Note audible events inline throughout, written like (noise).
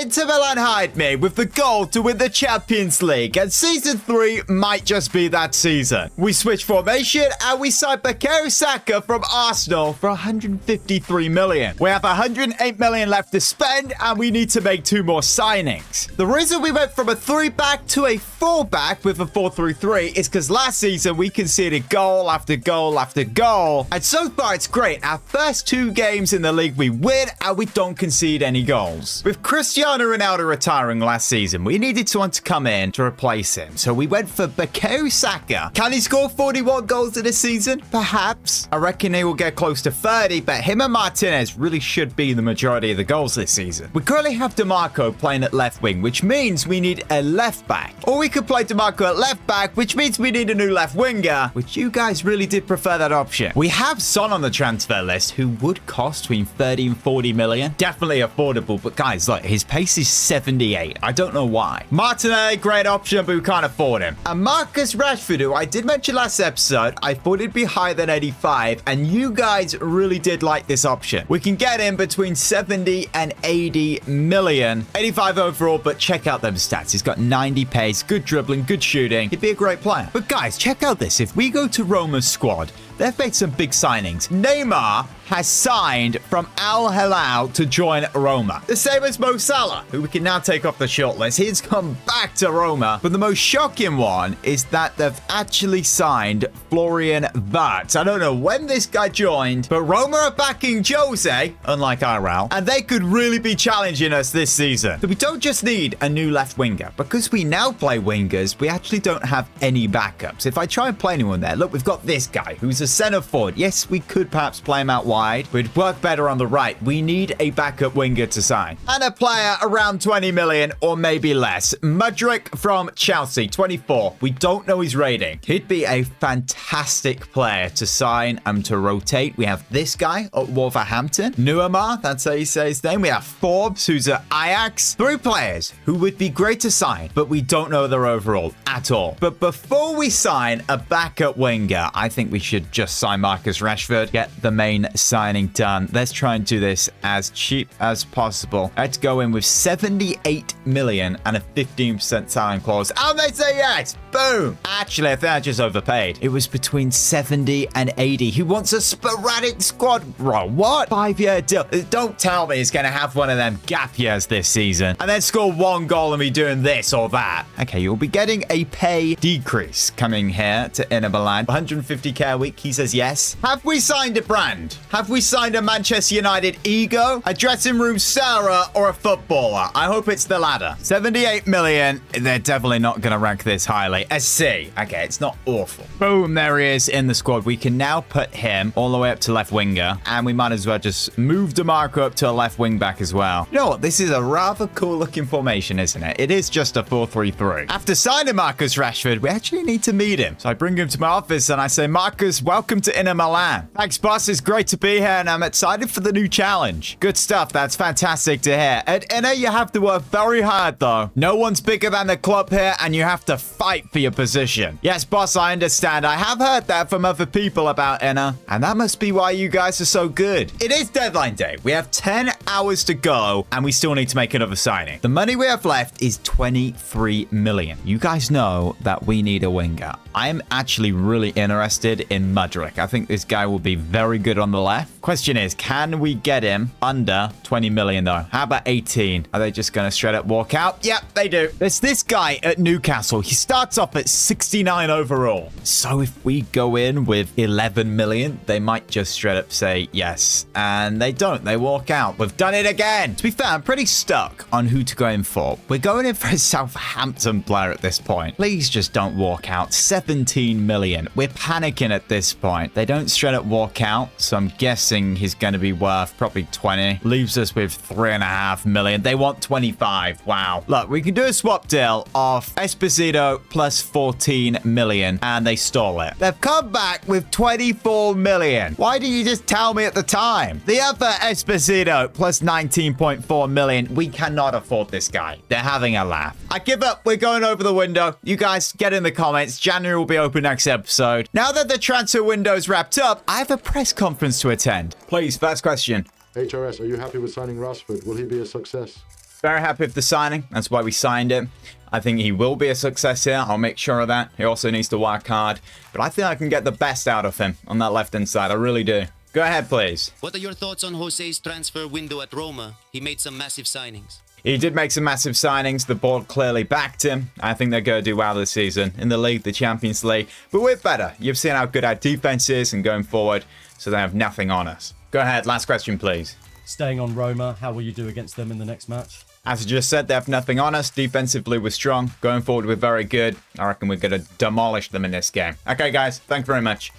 Inter Milan hired me with the goal to win the Champions League, and season three might just be that season. We switched formation and we signed Bukayo Saka from Arsenal for 153 million. We have 108 million left to spend, and we need to make two more signings. The reason we went from a three back to a four back with a 4 3 3 is because last season we conceded goal after goal after goal, and so far it's great. Our first two games in the league we win, and we don't concede any goals. With Cristiano Ronaldo retiring last season, we needed someone to come in to replace him. So we went for Bukayo Saka. Can he score 41 goals in a season? Perhaps. I reckon he will get close to 30, but him and Martinez really should be the majority of the goals this season. We currently have Dimarco playing at left wing, which means we need a left back. Or we could play Dimarco at left back, which means we need a new left winger, which you guys really did prefer that option. We have Son on the transfer list, who would cost between 30 and 40 million. Definitely affordable, but guys, look, his pace is 78. I don't know why. Martinez, great option, but we can't afford him. And Marcus Rashford, who I did mention last episode, I thought it'd be higher than 85, and you guys really did like this option. We can get him between 70 and 80 million. 85 overall, but check out them stats. He's got 90 pace, good dribbling, good shooting. He'd be a great player. But guys, check out this. If we go to Roma's squad, they've made some big signings. Neymar has signed from Al Hilal to join Roma. The same as Mo Salah, who we can now take off the shortlist. He's come back to Roma. But the most shocking one is that they've actually signed Florian Wirtz. I don't know when this guy joined, but Roma are backing Jose, unlike Iral, and they could really be challenging us this season. So we don't just need a new left winger. Because we now play wingers, we actually don't have any backups. If I try and play anyone there, look, we've got this guy who's a center forward. Yes, we could perhaps play him out wide would work better on the right. We need a backup winger to sign. And a player around 20 million or maybe less. Mudryk from Chelsea, 24. We don't know his rating. He'd be a fantastic player to sign and to rotate. We have this guy at Wolverhampton. Nuamar, that's how you say his name. We have Forbs, who's at Ajax. Three players who would be great to sign, but we don't know their overall at all. But before we sign a backup winger, I think we should just sign Marcus Rashford, get the main signing done. Let's try and do this as cheap as possible. Let's go in with 78 million and a 15% signing clause. And they say yes. Boom. Actually, I think I just overpaid. It was between 70 and 80. He wants a sporadic squad bro. What? Five-year deal. Uh, don't tell me he's going to have one of them gap years this season and then score one goal and be doing this or that. Okay, you'll be getting a pay decrease coming here to Inter Milan. 150k a week. He says yes. Have we signed a brand? Have we signed a Manchester United ego, a dressing room Sarah, or a footballer? I hope it's the latter. 78 million. They're definitely not going to rank this highly. A C. Okay, it's not awful. Boom, there he is in the squad. We can now put him all the way up to left winger, and we might as well just move Dimarco up to a left wing back as well. You know what? This is a rather cool looking formation, isn't it? It is just a 4-3-3. After signing Marcus Rashford, we actually need to meet him. So I bring him to my office and I say, Marcus, welcome to Inter Milan. Thanks, boss. It's great to be here and I'm excited for the new challenge. Good stuff. That's fantastic to hear. At Inter, you have to work very hard, though. No one's bigger than the club here, and you have to fight for your position. Yes, boss, I understand. I have heard that from other people about Inter, and that must be why you guys are so good. It is deadline day. We have 10 hours to go, and we still need to make another signing. The money we have left is 23 million. You guys know that we need a winger. I'm actually really interested in Mudryk. I think this guy will be very good on the left. Question is, can we get him under 20 million though? How about 18? Are they just going to straight up walk out? Yep, they do. There's this guy at Newcastle. He starts off at 69 overall. So if we go in with 11 million, they might just straight up say yes. And they don't. They walk out. We've done it again. To be fair, I'm pretty stuck on who to go in for. We're going in for a Southampton player at this point. Please just don't walk out. 17 million. We're panicking at this point. They don't straight up walk out, so I'm guessing he's going to be worth probably 20. Leaves us with three and a half million. They want 25. Wow. Look, we can do a swap deal of Esposito plus 14 million, and they stole it. They've come back with 24 million. Why didn't you just tell me at the time? The other Esposito plus 19.4 million. We cannot afford this guy. They're having a laugh. I give up. We're going over the window. You guys get in the comments. January will be open next episode. Now that the transfer window's wrapped up, I have a press conference to attend. Please, first question. HRS, are you happy with signing Rashford? Will he be a success? Very happy with the signing. That's why we signed him. I think he will be a success here. I'll make sure of that. He also needs to work hard. But I think I can get the best out of him on that left-hand side. I really do. Go ahead, please. What are your thoughts on Jose's transfer window at Roma? He made some massive signings. He did make some massive signings. The board clearly backed him. I think they're going to do well this season in the league, the Champions League. But we're better. You've seen how good our defense is and going forward, so they have nothing on us. Go ahead. Last question, please. Staying on Roma, how will you do against them in the next match? As I just said, they have nothing on us. Defensively, we're strong. Going forward, we're very good. I reckon we're going to demolish them in this game. Okay, guys. Thanks very much.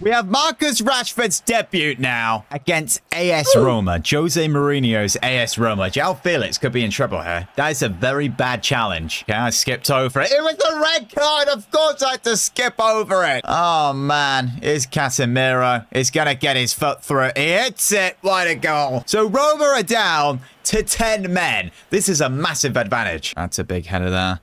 We have Marcus Rashford's debut now against AS Roma. Jose Mourinho's AS Roma. João Felix could be in trouble here. That is a very bad challenge. Okay, I skipped over it. It was the red card. Of course I had to skip over it. Oh, man. It's Casemiro. He's going to get his foot through. He hits it. What a goal. So Roma are down to 10 men. This is a massive advantage. That's a big header there.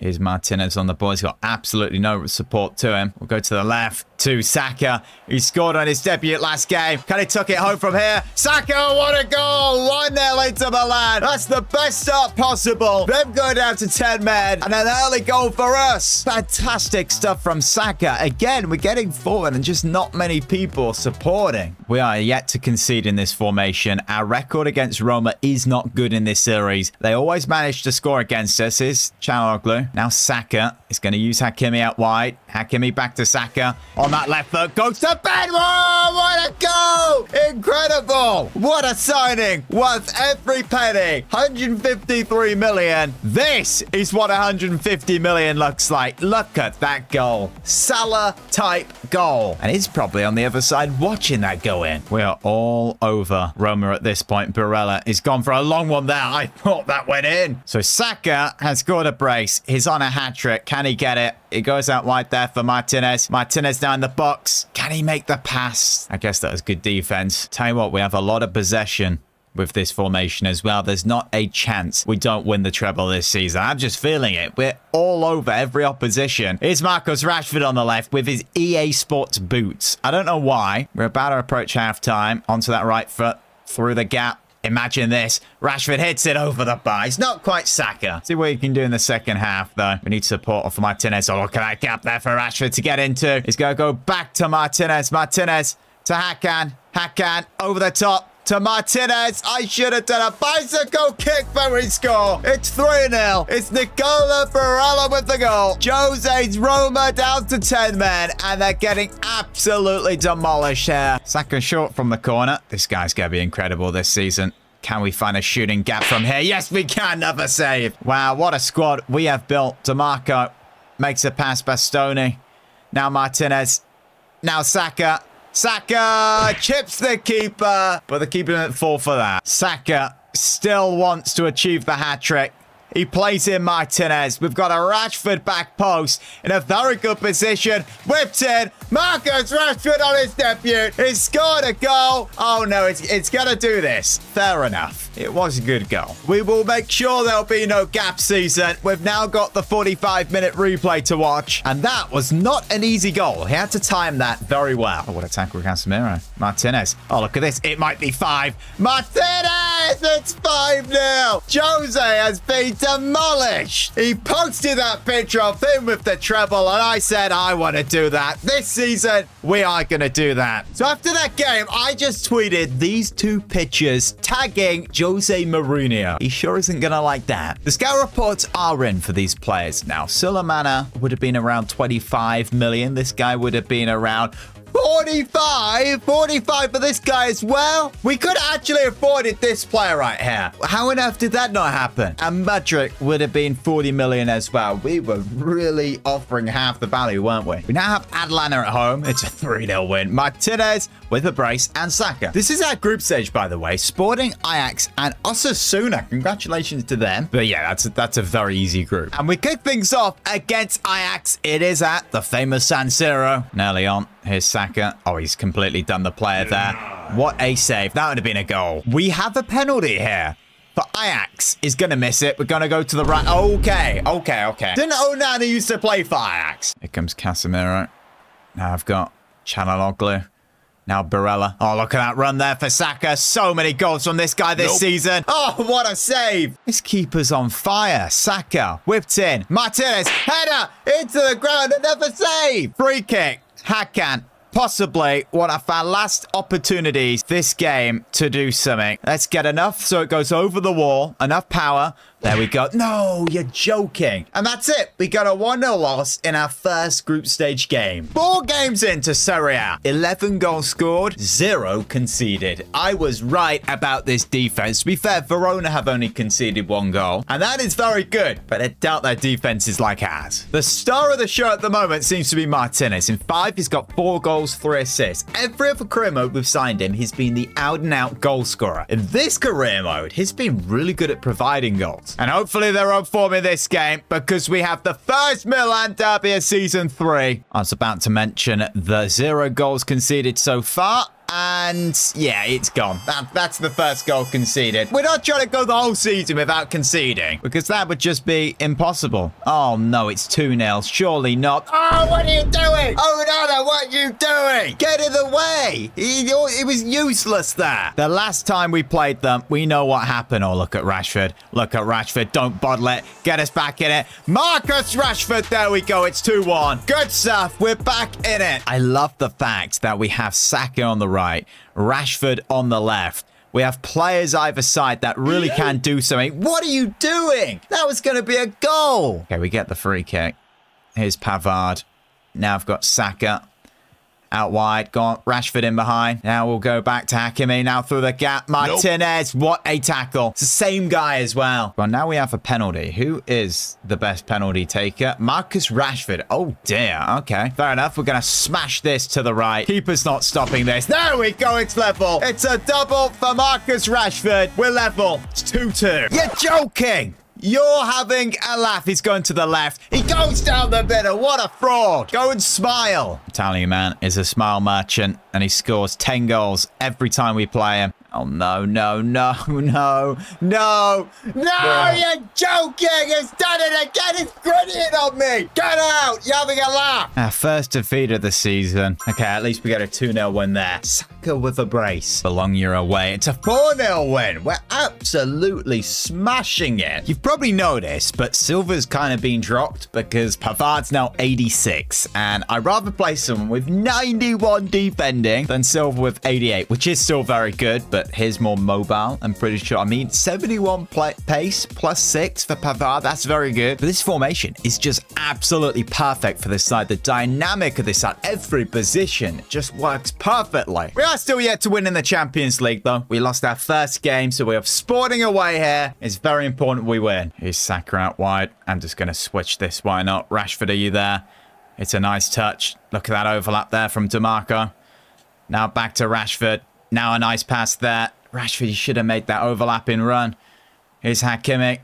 Is Martinez on the ball. He's got absolutely no support to him. We'll go to the left to Saka. He scored on his debut last game. Can he tuck it home from here? Saka, what a goal! 1-0 Inter Milan. That's the best start possible. Them going down to 10 men and an early goal for us. Fantastic stuff from Saka. Again, we're getting forward and just not many people supporting. We are yet to concede in this formation. Our record against Roma is not good in this series. They always manage to score against us. Is Calhanoglu. Now Saka is going to use Hakimi out wide. Hakimi back to Saka. On that left foot. Goes to Ben. What a goal! Incredible. What a signing. Worth every penny. 153 million. This is what 150 million looks like. Look at that goal. Salah type goal. And he's probably on the other side watching that go in. We are all over Roma at this point. Barella is gone for a long one there. I thought that went in. So Saka has scored a brace. He's on a hat trick. Can he get it? It goes out wide there for Martinez. Martinez down the box. Can he make the pass? I guess that was good defense. Tell you what, we have a lot of possession with this formation as well. There's not a chance we don't win the treble this season. I'm just feeling it. We're all over every opposition. Here's Marcus Rashford on the left with his EA Sports boots. I don't know why. We're about to approach half-time. Onto that right foot. Through the gap. Imagine this. Rashford hits it over the bar. He's not quite Saka. See what he can do in the second half, though. We need support off Martinez. Oh, look at that gap there for Rashford to get into. He's going to go back to Martinez. Martinez to Hakan. Hakan over the top to Martinez. I should have done a bicycle kick for his score. It's 3-0. It's Nicola Barella with the goal. Jose's Roma down to 10 men, and they're getting absolutely demolished here. Saka short from the corner. This guy's going to be incredible this season. Can we find a shooting gap from here? Yes, we can. Another save. Wow, what a squad we have built. Dimarco makes a pass. Bastoni. Now Martinez. Now Saka. Saka chips the keeper, but the keeper didn't fall for that. Saka still wants to achieve the hat-trick. He plays in Martinez. We've got a Rashford back post in a very good position. Whipped in. Marcus Rashford on his debut. He's scored a goal. Oh, no, it's, it's going to do this. Fair enough. It was a good goal. We will make sure there'll be no gap season. We've now got the 45-minute replay to watch. And that was not an easy goal. He had to time that very well. Oh, what a tackle Casemiro. Martinez. Oh, look at this. It might be five. Martinez! It's 5-0. Jose has been demolished. He posted that picture of him with the treble, and I said I want to do that. This season, we are going to do that. So after that game, I just tweeted these two pictures tagging Jose Mourinho. He sure isn't going to like that. The scout reports are in for these players now. Sulemana would have been around 25 million. This guy would have been around 45? 45 for this guy as well? We could actually afforded this player right here. How on earth did that not happen? And Mudryk would have been 40 million as well. We were really offering half the value, weren't we? We now have Atalanta at home. It's a 3-0 win. Martinez with a brace and Saka. This is our group stage, by the way. Sporting, Ajax, and Osasuna. Congratulations to them. But yeah, that's a, that's a very easy group. And we kick things off against Ajax. It is at the famous San Siro. Nearly on. Here's Saka. Oh, he's completely done the player there. What a save. That would have been a goal. We have a penalty here. But Ajax is going to miss it. We're going to go to the right. Okay, okay, okay. Didn't Onana used to play for Ajax? Here comes Casemiro. Now I've got Calhanoglu. Now Barella. Oh, look at that run there for Saka. So many goals from this guy this Nope. season. Oh, what a save. This keeper's on fire. Saka whipped in. Martinez, header into the ground. Another save. Free kick. Hakan. Possibly one of our last opportunities this game to do something. Let's get enough so it goes over the wall. Enough power. There we go. No, you're joking. And that's it. We got a 1-0 loss in our first group stage game. Four games into Serie A. 11 goals scored, zero conceded. I was right about this defense. To be fair, Verona have only conceded one goal, and that is very good, but I doubt their defense is like ours. The star of the show at the moment seems to be Martinez. In five, he's got four goals, three assists. Every other career mode we've signed him, he's been the out-and-out goal scorer. In this career mode, he's been really good at providing goals. And hopefully they're on form in this game because we have the first Milan derby of season three. I was about to mention the zero goals conceded so far. And yeah, it's gone. That, that's the first goal conceded. We're not trying to go the whole season without conceding because that would just be impossible. Oh no, it's 2 0. Surely not. Oh, what are you doing? Oh, Nana, what are you doing? Get in the way. He, it was useless there. The last time we played them, we know what happened. Oh, look at Rashford. Look at Rashford. Don't bottle it. Get us back in it. Marcus Rashford. There we go. It's 2 1. Good stuff. We're back in it. I love the fact that we have Saka on the right, Rashford on the left. We have players either side that really can do something. What are you doing? That was going to be a goal. Okay, we get the free kick. Here's Pavard. Now I've got Saka. Out wide, got Rashford in behind. Now we'll go back to Hakimi. Now through the gap. Martinez, what a tackle. It's the same guy as well. Well, now we have a penalty. Who is the best penalty taker? Marcus Rashford. Oh, dear. Okay, fair enough. We're going to smash this to the right. Keeper's not stopping this. There we go. It's level. It's a double for Marcus Rashford. We're level. It's 2-2. You're joking. You're having a laugh. He's going to the left. He goes down the middle. What a fraud. Go and smile. Italian man is a smile merchant and he scores 10 goals every time we play him. Oh, no, no, no, no, no, no, you're joking. He's done it again. He's grinning on me. Get out. You're having a laugh. Our first defeat of the season. Okay, at least we got a 2-0 win there. Saka with a brace. Bologna away. It's a 4-0 win. We're absolutely smashing it. You've probably noticed, but Silva's kind of been dropped because Pavard's now 86. And I'd rather play someone with 91 defending than Silver with 88, which is still very good, but he's more mobile. I'm pretty sure. I mean, 71 pla pace plus 6 for Pavard. That's very good. But this formation is just absolutely perfect for this side. The dynamic of this side, every position just works perfectly. We are still yet to win in the Champions League, though. We lost our first game, so we have Sporting away here. It's very important we win. Here's Saka out wide. I'm just going to switch this. Why not? Rashford, are you there? It's a nice touch. Look at that overlap there from Dimarco. Now back to Rashford. Now a nice pass there. Rashford, you should have made that overlapping run. Here's Hakimi.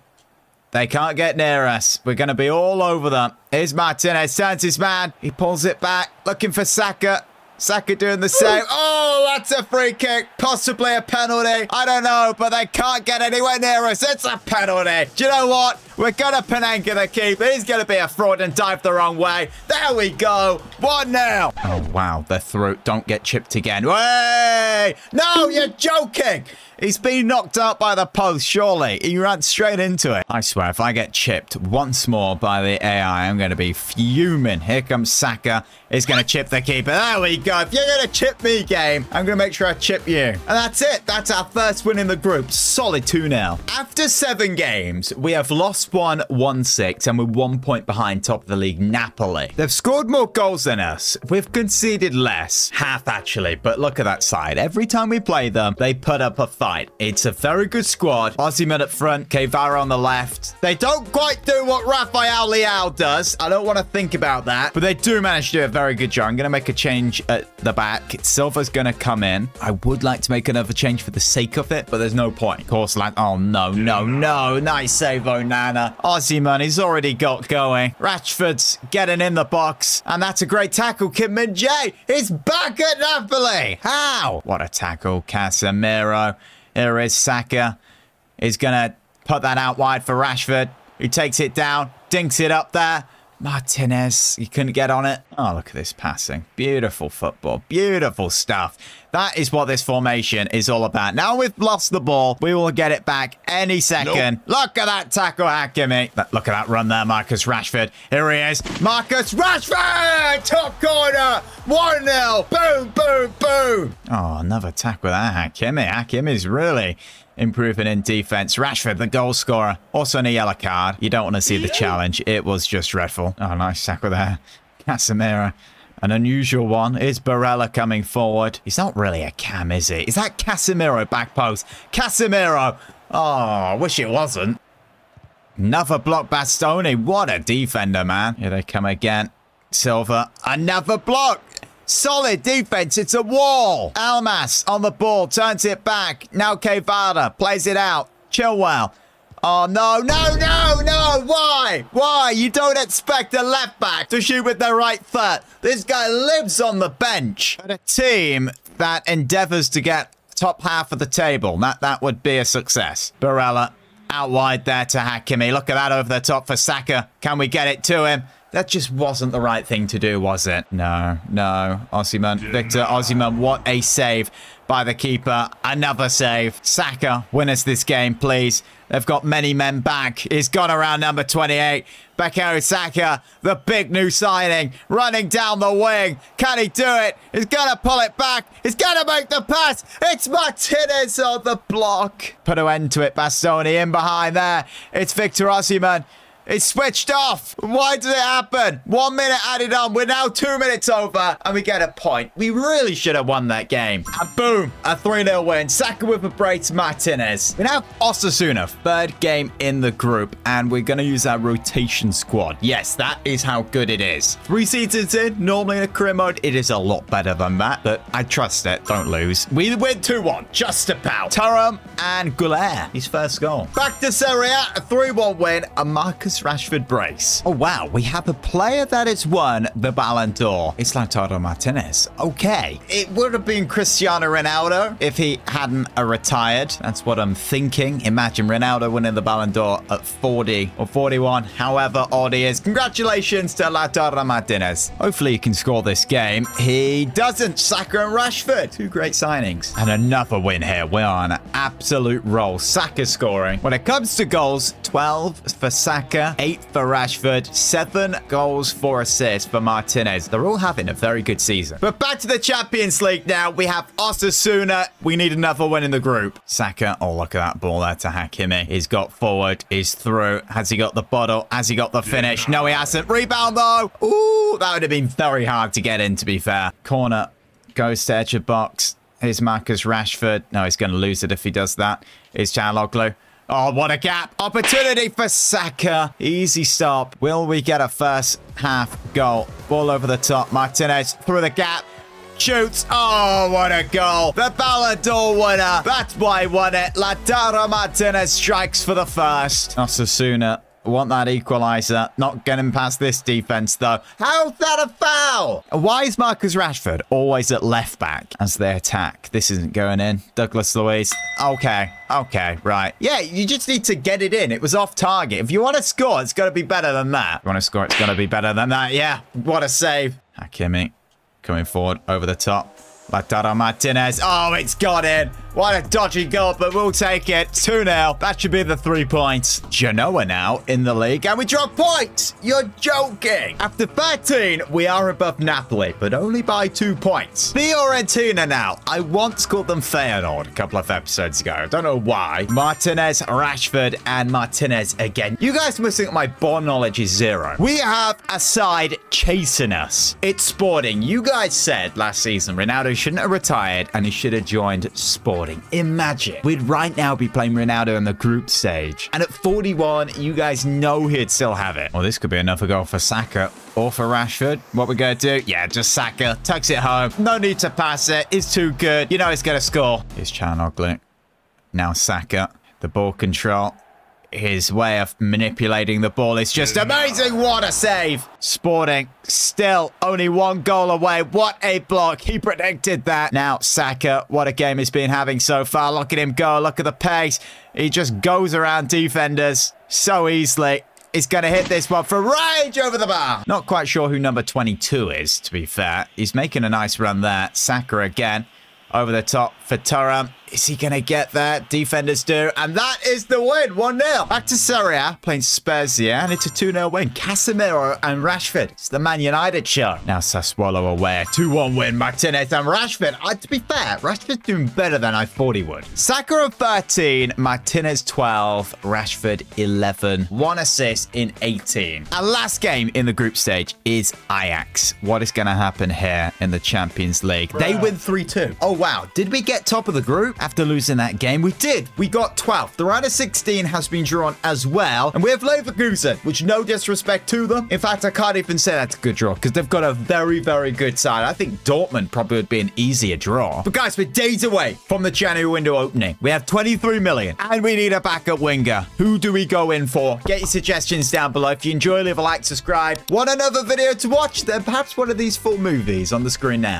They can't get near us. We're going to be all over them. Here's Martinez. Turns his man. He pulls it back. Looking for Saka. Saka doing the same. Oh, that's a free kick. Possibly a penalty. I don't know, but they can't get anywhere near us. It's a penalty. Do you know what? We're going to Panenka the keeper. He's going to be a fraud and dive the wrong way. There we go. 1 0. Oh, wow. The throat. Don't get chipped again. Way! No, you're joking. He's been knocked out by the post, surely. He ran straight into it. I swear, if I get chipped once more by the AI, I'm going to be fuming. Here comes Saka. He's going to chip the keeper. There we go. If you're going to chip me, game, I'm going to make sure I chip you. And that's it. That's our first win in the group. Solid 2-0. After seven games, we have lost one, won six, and we're one point behind top of the league, Napoli. They've scored more goals than us. We've conceded less. Half, actually. But look at that side. Every time we play them, they put up a fight. It's a very good squad. Osimhen at front, Kvara on the left. They don't quite do what Rafael Leão does. I don't want to think about that, but they do manage to do a very good job. I'm going to make a change at the back. Silva's going to come in. I would like to make another change for the sake of it, but there's no point. Of course, like, oh, no, no, no. Nice save, Onana. Osimhen, he's already got going. Rashford's getting in the box, and that's a great tackle. Kim Min Jae is back at Napoli. How? What a tackle, Casemiro. Here is Saka. He's going to put that out wide for Rashford. He takes it down, dinks it up there. Martinez, he couldn't get on it. Oh, look at this passing. Beautiful football. Beautiful stuff. That is what this formation is all about. Now we've lost the ball, we will get it back any second. Nope. Look at that tackle, Hakimi. Look at that run there, Marcus Rashford. Here he is. Marcus Rashford! Top corner! 1-0. Boom, boom, boom. Oh, another tackle there, Hakimi. Hakimi's really improving in defense. Rashford, the goal scorer, also in a yellow card. You don't want to see the challenge. It was just dreadful. Oh, nice tackle there. (laughs) Casemiro. An unusual one is Barella coming forward. He's not really a cam, is he? Is that Casemiro back post? Casemiro! Oh, I wish it wasn't. Another block Bastoni. What a defender, man. Here they come again. Silva. Another block. Solid defense. It's a wall. Elmas on the ball. Turns it back. Now Kvara plays it out. Chilwell. Oh, no, no, no, no. Why? Why? You don't expect a left back to shoot with the right foot. This guy lives on the bench. A team that endeavours to get top half of the table, that, that would be a success. Barella out wide there to Hakimi. Look at that over the top for Saka. Can we get it to him? That just wasn't the right thing to do, was it? No, no. Osimhen, Victor Osimhen, what a save by the keeper. Another save. Saka, win us this game, please. They've got many men back. He's gone around number 28. Bukayo Saka, the big new signing, running down the wing. Can he do it? He's going to pull it back. He's going to make the pass. It's Martinez on the block. Put an end to it. Bastoni in behind there. It's Victor Osimhen. It's switched off. Why did it happen? One minute added on. We're now two minutes over and we get a point. We really should have won that game. And boom, a 3-0 win. Saka with a brace Martinez. We now have Osasuna, third game in the group, and we're going to use our rotation squad. Yes, that is how good it is. Three seasons in, normally in a career mode, it is a lot better than that, but I trust it. Don't lose. We win 2-1, just about. Thuram and Guler, his first goal. Back to Serie A, a 3-1 win, and Marcus Rashford brace. Oh, wow. We have a player that has won the Ballon d'Or. It's Lautaro Martinez. Okay. It would have been Cristiano Ronaldo if he hadn't uh, retired. That's what I'm thinking. Imagine Ronaldo winning the Ballon d'Or at 40 or 41, however odd he is. Congratulations to Lautaro Martinez. Hopefully he can score this game. He doesn't. Saka and Rashford. Two great signings. And another win here. We're on an absolute roll. Saka scoring. When it comes to goals, 12 for Saka, 8 for Rashford, 7 goals, 4 assists for Martinez. They're all having a very good season. But back to the Champions League now. We have Osasuna. We need another win in the group. Saka, oh, look at that ball there to Hakimi. He's got forward, he's through. Has he got the bottle? Has he got the finish? No, he hasn't. Rebound, though. Ooh, that would have been very hard to get in, to be fair. Corner goes to edge of box. Here's Marcus Rashford. No, he's going to lose it if he does that. Here's Calhanoglu. Oh, what a gap. Opportunity for Saka. Easy stop. Will we get a first half goal? Ball over the top. Martinez through the gap. Shoots. Oh, what a goal. The Ballon d'Or winner. That's why he won it. Lautaro Martinez strikes for the first. Osasuna want that equaliser. Not getting past this defence, though. How's that a foul? Why is Marcus Rashford always at left back as they attack? This isn't going in. Douglas Luiz. Okay. Okay, right. Yeah, you just need to get it in. It was off target. If you want to score, it's got to be better than that. If you want to score, it's got to be better than that. Yeah, what a save. Hakimi coming forward over the top. Lautaro Martinez. Oh, it's got in. What a dodgy goal, but we'll take it. 2-0. That should be the three points. Genoa now in the league, and we drop points. You're joking. After 13, we are above Napoli, but only by two points. Fiorentina now. I once called them Feyenoord a couple of episodes ago. I don't know why. Martinez, Rashford, and Martinez again. You guys must think my ball knowledge is zero. We have a side chasing us. It's Sporting. You guys said last season Ronaldo shouldn't have retired and he should have joined Sporting. Imagine we'd right now be playing Ronaldo in the group stage. And at 41, you guys know he'd still have it. Well, this could be another goal for Saka or for Rashford. What we're going to do? Yeah, just Saka. Tucks it home. No need to pass it. It's too good. You know he's going to score. Here's Calhanoglu. Now Saka. The ball control his way of manipulating the ball is just amazing. What a save. Sporting still only one goal away. What a block. He predicted that. Now, Saka, what a game he's been having so far. Look at him go. Look at the pace. He just goes around defenders so easily. He's going to hit this one for Rage over the bar. Not quite sure who number 22 is, to be fair. He's making a nice run there. Saka again over the top for Thuram. Is he going to get that? Defenders do. And that is the win. 1-0. Back to Serie A, playing Spezia. And it's a 2-0 win. Casemiro and Rashford. It's the Man United show. Now Sassuolo away. 2-1 win. Martinez and Rashford. Uh, to be fair, Rashford's doing better than I thought he would. Saka of 13. Martinez 12. Rashford 11. One assist in 18. Our last game in the group stage is Ajax. What is going to happen here in the Champions League? They win 3-2. Oh, wow. Did we get top of the group? After losing that game. We did. We got 12th. The round of 16 has been drawn as well. And we have Leverkusen, which no disrespect to them. In fact, I can't even say that's a good draw because they've got a very, very good side. I think Dortmund probably would be an easier draw. But guys, we're days away from the January window opening. We have 23 million and we need a backup winger. Who do we go in for? Get your suggestions down below. If you enjoy, leave a like, subscribe. Want another video to watch? Then perhaps one of these full movies on the screen now.